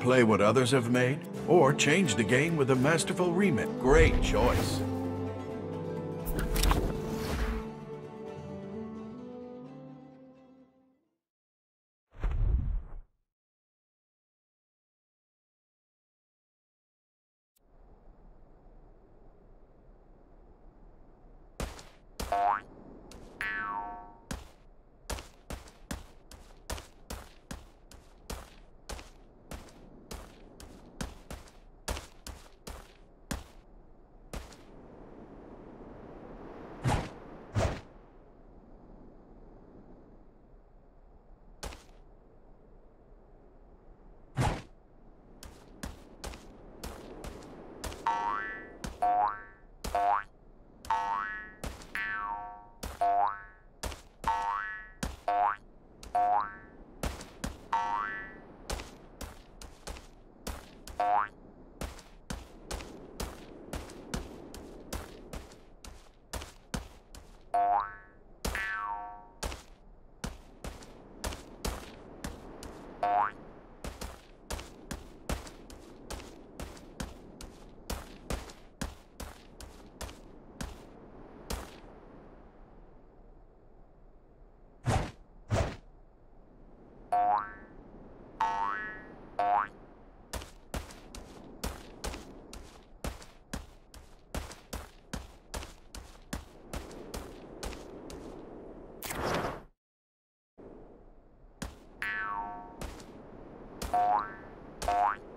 play what others have made, or change the game with a masterful remit. Great choice. Bye. Bye.